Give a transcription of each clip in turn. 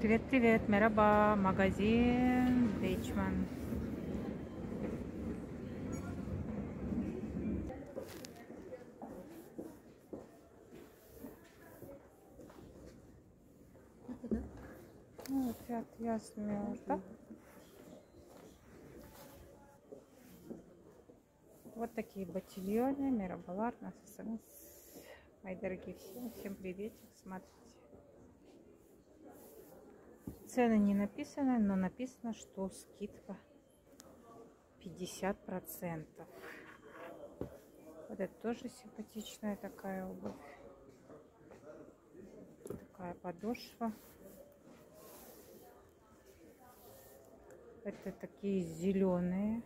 Привет, привет, мераба, магазин Дейчман. Ну, опять я смерта. Вот такие ботильоны, Мирабалар, нас СМС. Мои дорогие, всем, всем приветик, смотрите. Цены не написаны, но написано, что скидка 50%. Вот это тоже симпатичная такая обувь. Такая подошва. Это такие зеленые,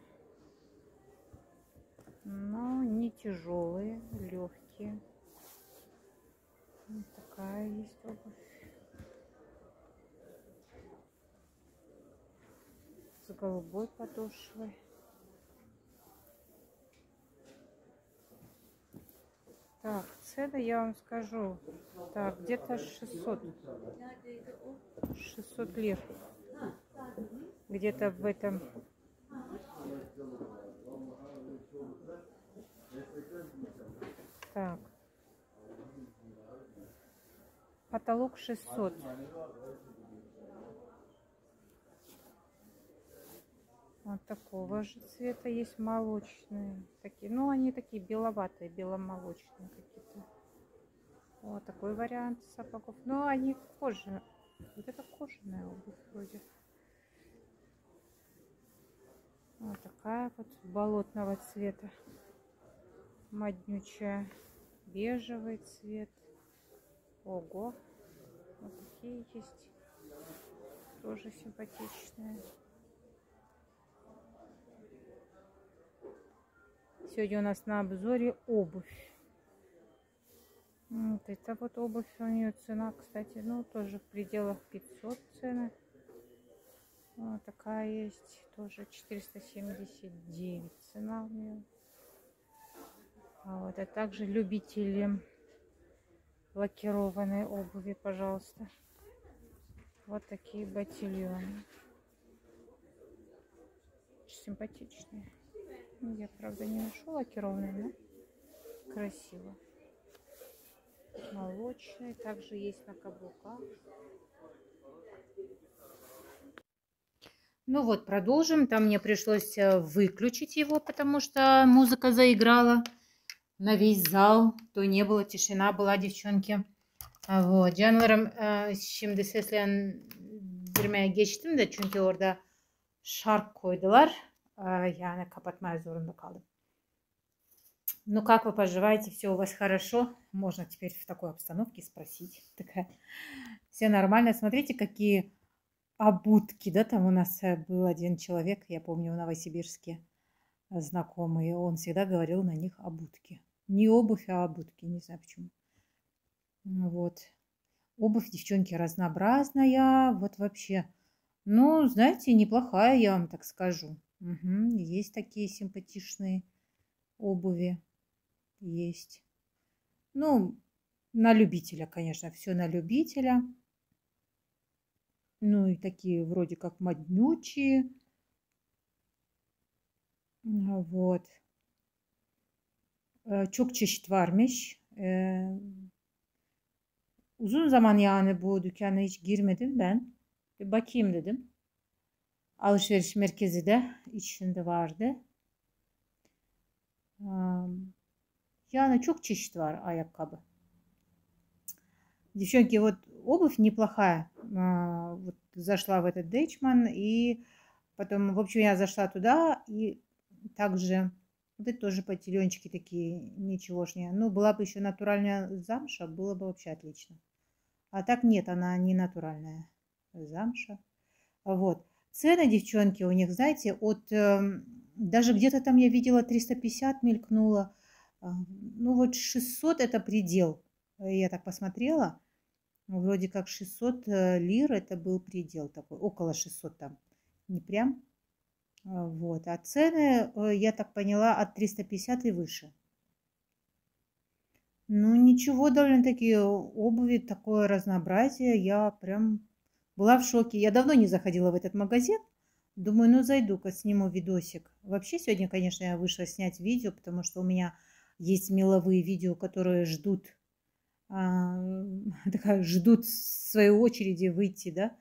но не тяжелые, легкие. Вот такая есть обувь. С голубой подошвой. Так, цены я вам скажу. Так, где-то 600. 600 лир. Где-то в этом. Так. Потолок 600. Вот такого же цвета есть молочные. Такие, ну, они такие беловатые, беломолочные какие-то. Вот такой вариант сапогов. Но они кожаные. Вот это кожаная обувь вроде. Вот такая вот болотного цвета. Моднючая. Бежевый цвет. Ого. Вот такие есть. Тоже симпатичные. Сегодня у нас на обзоре обувь. Вот это вот обувь у нее цена, кстати, ну тоже в пределах 500 цены. Вот такая есть, тоже 479 цена у нее. А вот, а также любители лакированной обуви, пожалуйста. Вот такие ботильоны. Симпатичные. Я, правда, не ношу лакированные, но красиво. Молочные. Также есть на каблуках. Ну вот, продолжим. Там мне пришлось э, выключить его, потому что музыка заиграла на весь зал. То не было, тишина была, девчонки. Вот. Canlarım şimdi seslendirmeye geçtim de çünkü orada şark koydular. Yani kapatmaya zorunda kaldım. Ну, как вы поживаете? Все у вас хорошо? Можно теперь в такой обстановке спросить. Такая, все нормально. Смотрите, какие обутки, да, там у нас э, был один человек, я помню, в Новосибирске э, знакомый, он всегда говорил на них обутки. Не обувь, а обутки, не знаю почему. Ну вот. Обувь, девчонки, разнообразная, вот вообще. Ну, знаете, неплохая, я вам так скажу. Угу, есть такие симпатичные обуви. Есть. Ну, на любителя, конечно, все на любителя. Ну и такие вроде как моднючие. Вот. Çok çeşit varmış. Ee, uzun zaman yani bu dükkana hiç girmedim ben. Bir bakayım dedim. Alışveriş merkezi de içinde vardı. Yani çok çeşit var ayakkabı. Девчонки, вот обувь неплохая. Вот зашла в этот Дейчман, и потом, в общем, я зашла туда, и также вот это тоже потеленчики такие, ничегошние. Ну, была бы еще натуральная замша, было бы вообще отлично. А так нет, она не натуральная замша. Вот. Цены, девчонки, у них, знаете, от... Эм, даже где-то там я видела 350 мелькнуло. Ну, вот 600 это предел. Я так посмотрела. Вроде как 600 э, лир это был предел такой, около 600 там, не прям. А, вот, а цены, э, я так поняла, от 350 и выше. Ну, ничего, довольно-таки обуви, такое разнообразие. Я прям Была в шоке. Я давно не заходила в этот магазин. Думаю, ну зайду-ка, сниму видосик. Вообще сегодня, конечно, я вышла снять видео, потому что у меня есть меловые видео, которые ждут, а, такая, ждут своей очереди выйти, да.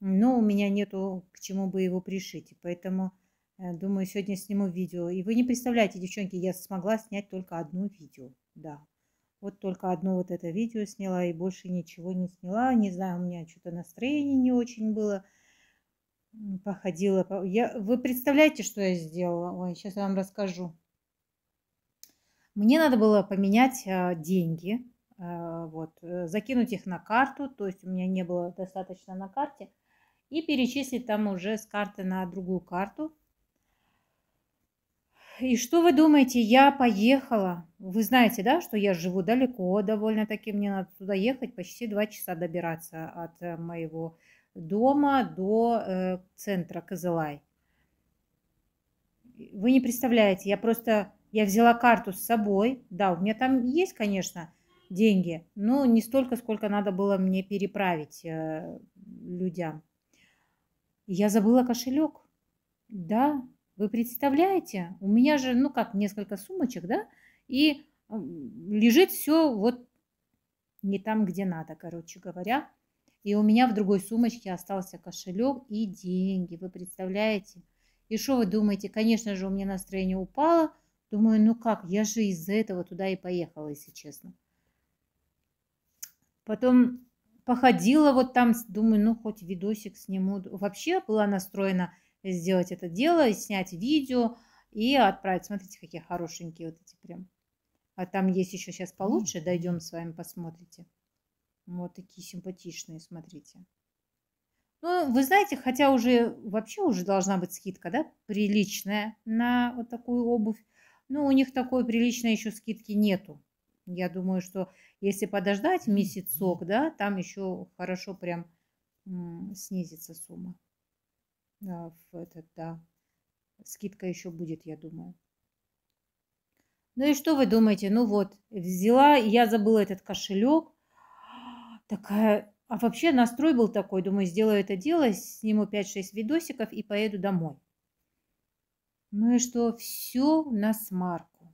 Но у меня нету к чему бы его пришить. Поэтому, э, думаю, сегодня сниму видео. И вы не представляете, девчонки, я смогла снять только одно видео. Да. Вот только одно вот это видео сняла и больше ничего не сняла. Не знаю, у меня что-то настроение не очень было. Походила. Я... Вы представляете, что я сделала? Ой, сейчас я вам расскажу. Мне надо было поменять а, деньги, а, вот, э, закинуть их на карту, то есть у меня не было достаточно на карте, и перечислить там уже с карты на другую карту. И что вы думаете, я поехала. Вы знаете, да, что я живу далеко довольно-таки. Мне надо туда ехать почти два часа добираться от э, моего дома до э, центра Козылай. Вы не представляете, я просто, я взяла карту с собой. Да, у меня там есть, конечно, деньги, но не столько, сколько надо было мне переправить э, людям. Я забыла кошелек. Да, вы представляете? У меня же, ну как, несколько сумочек, да? И лежит все вот не там, где надо, короче говоря. И у меня в другой сумочке остался кошелек и деньги. Вы представляете? И что вы думаете? Конечно же, у меня настроение упало. Думаю, ну как, я же из-за этого туда и поехала, если честно. Потом походила вот там, думаю, ну хоть видосик сниму. Вообще была настроена сделать это дело, и снять видео и отправить. Смотрите, какие хорошенькие вот эти прям. А там есть еще сейчас получше, дойдем с вами, посмотрите. Вот такие симпатичные, смотрите. Ну, вы знаете, хотя уже вообще уже должна быть скидка, да, приличная на вот такую обувь. Но у них такой приличной еще скидки нету. Я думаю, что если подождать месяцок, да, там еще хорошо прям снизится сумма в этот, да, скидка еще будет, я думаю. Ну и что вы думаете? Ну вот, взяла, я забыла этот кошелек. Такая, а вообще настрой был такой, думаю, сделаю это дело, сниму 5-6 видосиков и поеду домой. Ну и что, все на смарку.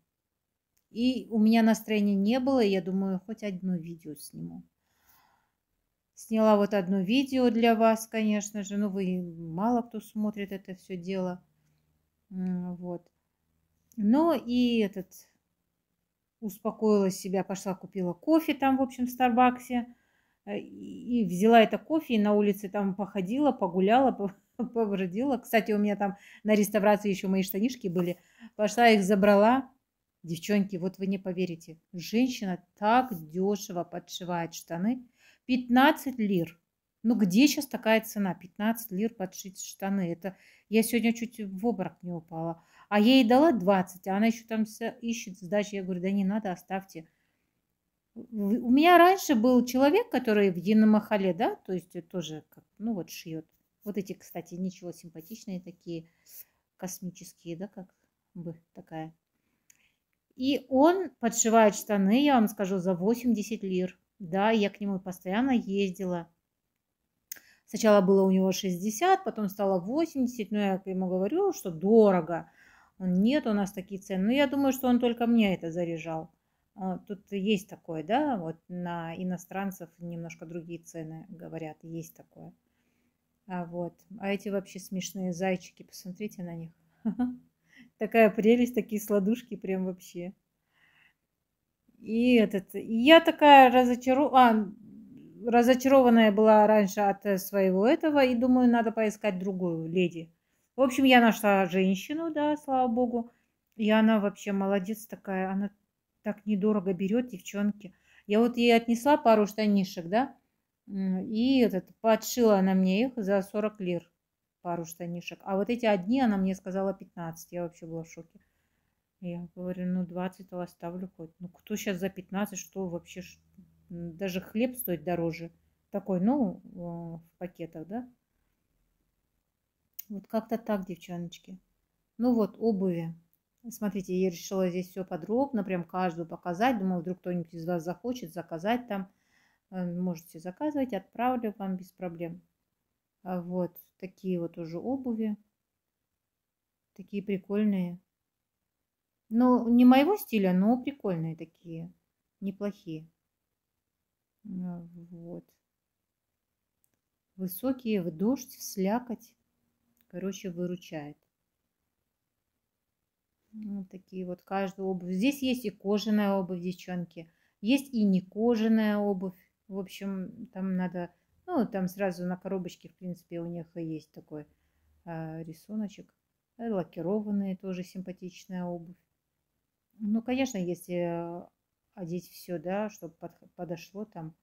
И у меня настроения не было, я думаю, хоть одно видео сниму. Сняла вот одно видео для вас, конечно же. Ну, вы мало кто смотрит это все дело. Вот. Но и этот успокоила себя, пошла купила кофе там, в общем, в Старбаксе. Э, и взяла это кофе и на улице там походила, погуляла, побродила. Кстати, у меня там на реставрации еще мои штанишки были. Пошла их забрала. Девчонки, вот вы не поверите, женщина так дешево подшивает штаны. 15 лир. Ну где сейчас такая цена? 15 лир подшить штаны. Это я сегодня чуть в обморок не упала. А я ей дала 20, а она еще там ищет сдачи. Я говорю, да не надо, оставьте. У меня раньше был человек, который в Яномахале, да, то есть тоже, как, ну вот, шьет. Вот эти, кстати, ничего симпатичные такие, космические, да, как бы такая. И он подшивает штаны, я вам скажу, за 80 лир. Да, я к нему постоянно ездила. Сначала было у него 60, потом стало 80, но я ему говорю, что дорого. Он, нет, у нас такие цены. Но я думаю, что он только мне это заряжал. А, тут есть такое, да, вот на иностранцев немножко другие цены говорят, есть такое. А вот, а эти вообще смешные зайчики, посмотрите на них. Такая прелесть, такие сладушки прям вообще. И этот, я такая разочарована, разочарованная была раньше от э, своего этого, и думаю, надо поискать другую леди. В общем, я нашла женщину, да, слава богу, и она вообще молодец такая, она так недорого берет, девчонки. Я вот ей отнесла пару штанишек, да, и этот, подшила она мне их за 40 лир, пару штанишек. А вот эти одни она мне сказала 15, я вообще была в шоке. Я говорю, ну 20 оставлю хоть. Ну кто сейчас за 15, что вообще, даже хлеб стоит дороже. Такой, ну, в пакетах, да? Вот как-то так, девчоночки. Ну вот, обуви. Смотрите, я решила здесь все подробно, прям каждую показать. Думаю, вдруг кто-нибудь из вас захочет заказать там. Э, можете заказывать, отправлю вам без проблем. А вот такие вот уже обуви. Такие прикольные. Ну, не моего стиля, но прикольные такие. Неплохие. А, вот. Высокие, в дождь, в слякоть. Короче, выручает. Вот такие вот каждую обувь. Здесь есть и кожаная обувь, девчонки. Есть и не кожаная обувь. В общем, там надо... Ну, там сразу на коробочке, в принципе, у них есть такой э, рисуночек. Лакированные тоже симпатичная обувь. Ну, конечно, если одеть все, да, чтобы под, подошло там,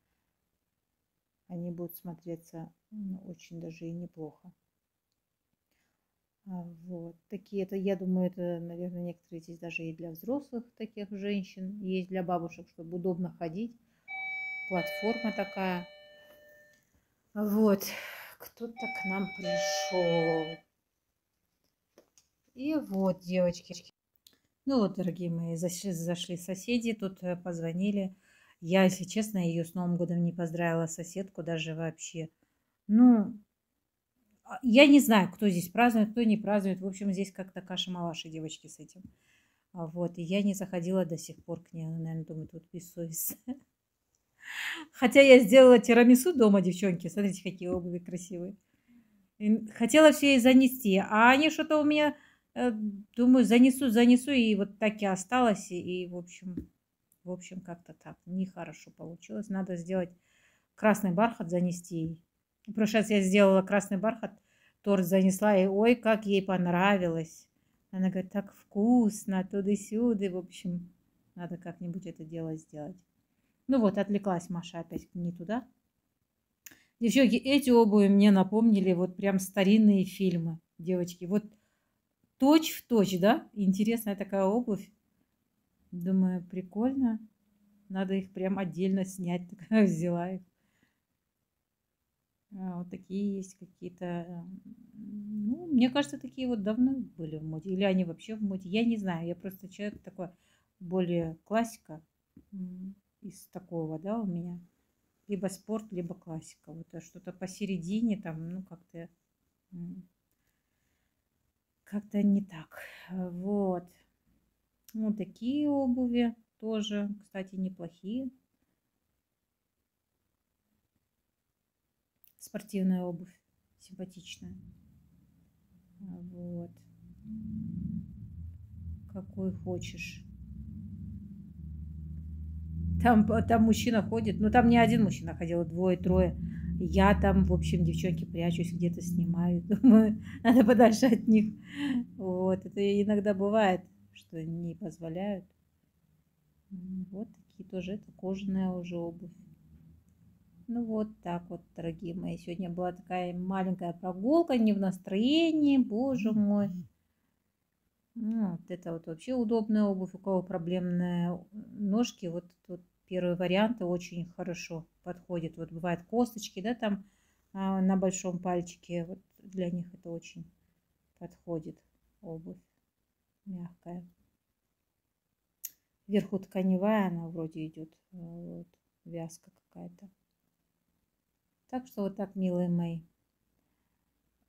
они будут смотреться ну, очень даже и неплохо. А, вот. Такие это, я думаю, это, наверное, некоторые здесь даже и для взрослых таких женщин, есть для бабушек, чтобы удобно ходить. Платформа такая. Вот. Кто-то к нам пришел. И вот, девочки. Ну вот, дорогие мои, зашли, соседи, тут э, позвонили. Я, если честно, ее с Новым годом не поздравила соседку даже вообще. Ну, а, я не знаю, кто здесь празднует, кто не празднует. В общем, здесь как-то каша-малаша, девочки, с этим. А вот, и я не заходила до сих пор к ней. Она, наверное, думает, вот бессовестная. Хотя я сделала тирамису дома, девчонки. Смотрите, какие обуви красивые. Хотела все ей занести, а они что-то у меня думаю, занесу, занесу, и вот так и осталось. И, в общем, в общем, как-то так. Нехорошо получилось. Надо сделать красный бархат, занести. В прошлый раз я сделала красный бархат, торт занесла, и ой, как ей понравилось. Она говорит, так вкусно, туда-сюда. В общем, надо как-нибудь это дело сделать. Ну вот, отвлеклась Маша опять не туда. Девчонки, эти обуви мне напомнили вот прям старинные фильмы, девочки. Вот точь в точь, да? Интересная такая обувь. Думаю, прикольно. Надо их прям отдельно снять. Такая взяла их. А, вот такие есть какие-то. Э, ну, мне кажется, такие вот давно были в моде. Или они вообще в моде. Я не знаю. Я просто человек такой более классика из такого, да, у меня. Либо спорт, либо классика. Вот что-то посередине там, ну, как-то как-то не так. Вот. Вот такие обуви тоже, кстати, неплохие. Спортивная обувь, симпатичная. Вот. Какой хочешь. Там, там мужчина ходит, ну там не один мужчина ходил, двое-трое. Я там, в общем, девчонки, прячусь где-то, снимаю. Думаю, надо подальше от них. Вот, это иногда бывает, что не позволяют. Вот такие тоже, это кожаная уже обувь. Ну вот так вот, дорогие мои. Сегодня была такая маленькая прогулка, не в настроении, боже мой. Ну, вот это вот вообще удобная обувь, у кого проблемные ножки. Вот тут первый вариант очень хорошо подходит. Вот бывают косточки, да, там а, на большом пальчике. Вот для них это очень подходит обувь мягкая. Вверху тканевая, она вроде идет, э, вот, вязка какая-то. Так что вот так, милые мои.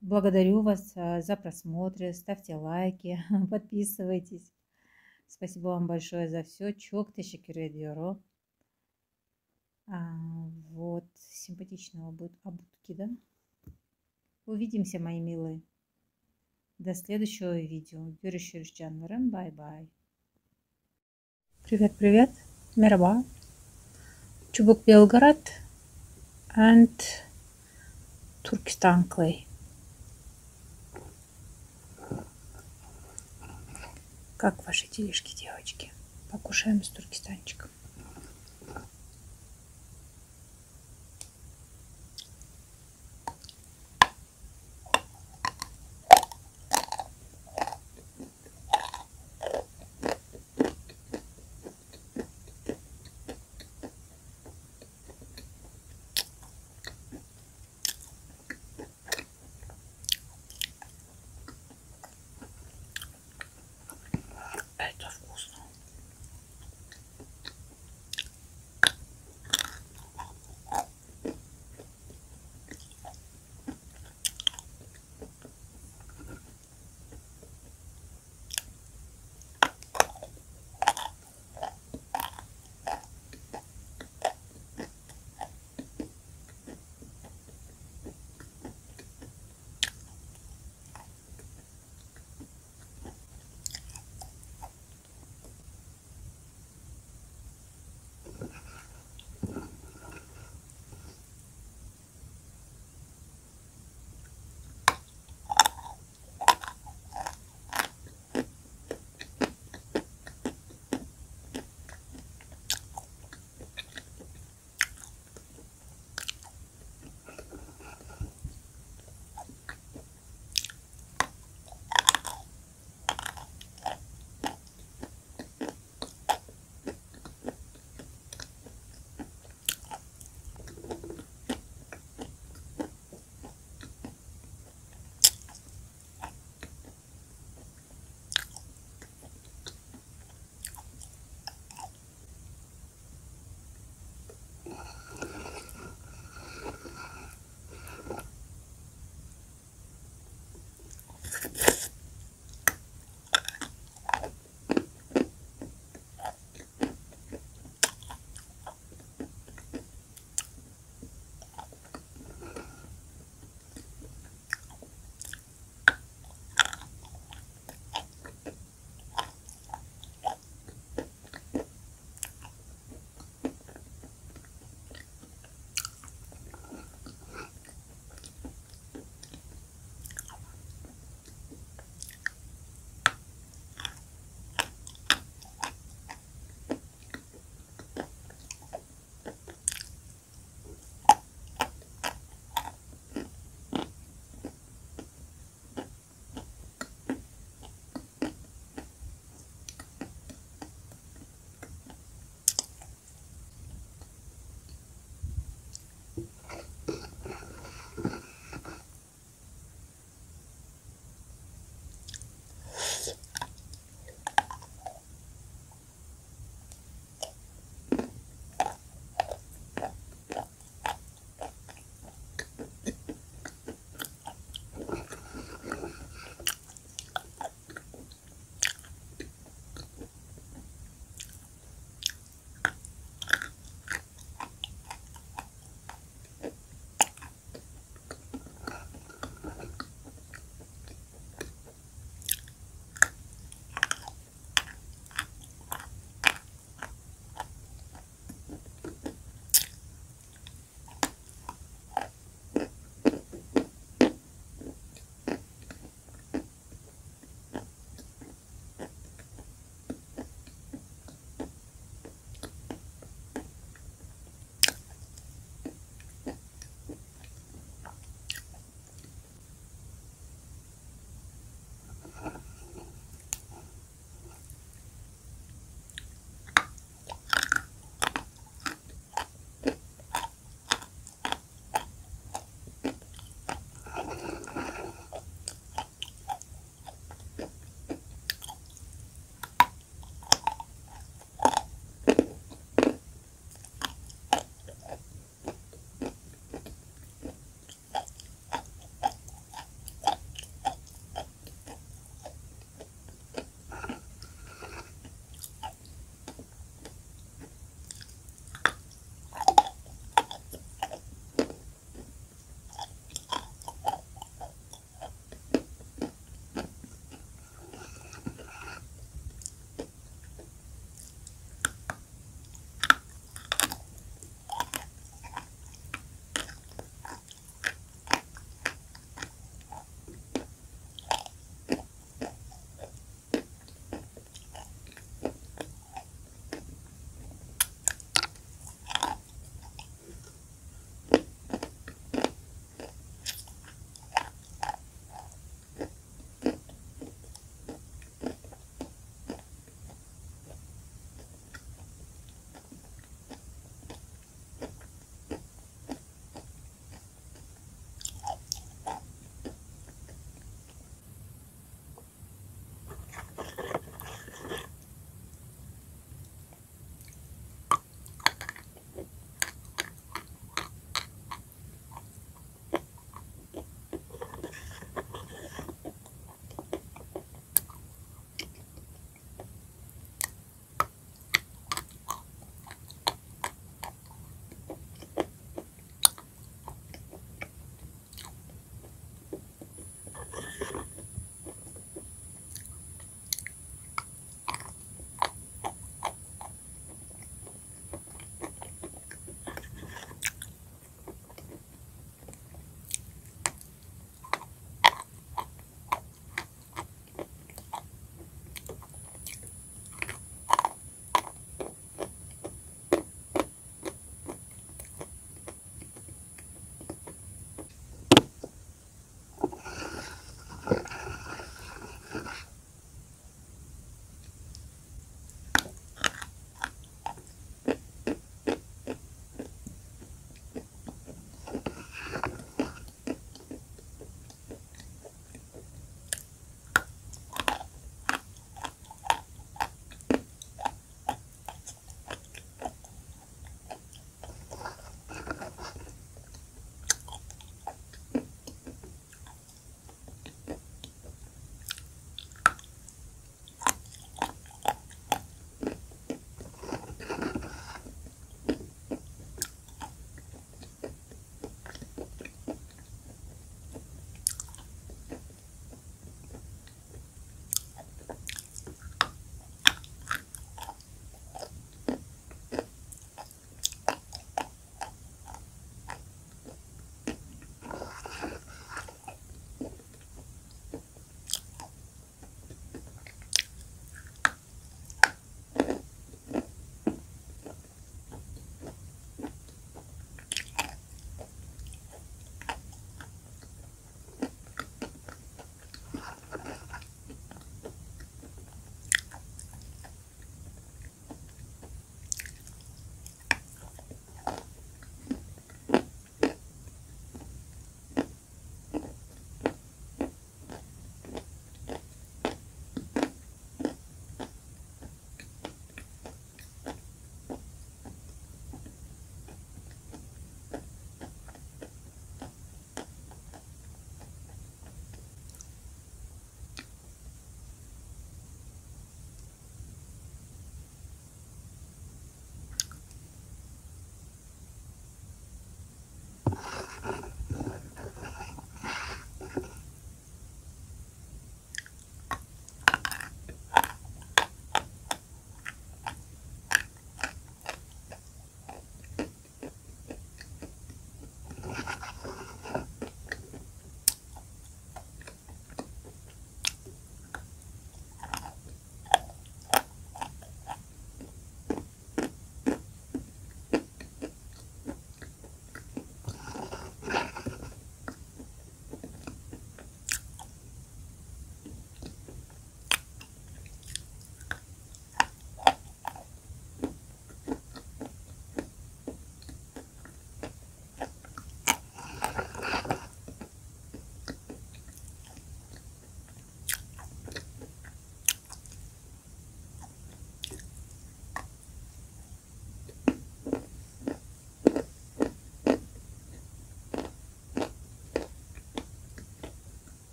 Благодарю вас а, за просмотры, ставьте лайки, подписывайтесь. Спасибо вам большое за все. Чок тысячи а, вот, симпатичного обутки, да? Увидимся, мои милые. До следующего видео. Görüşürüz canlarım. Bye-bye. Привет-привет. Merhaba. Чубук Белгород and Turkistan Clay. Как ваши делишки, девочки? Покушаем с туркестанчиком.